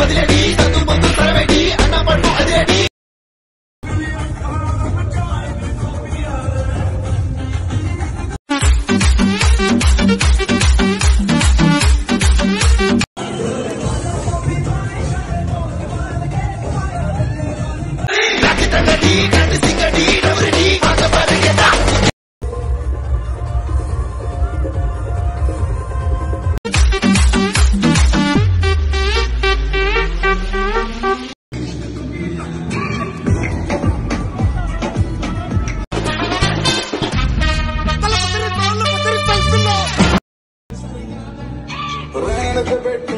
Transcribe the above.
பதிலடி Rain is a bit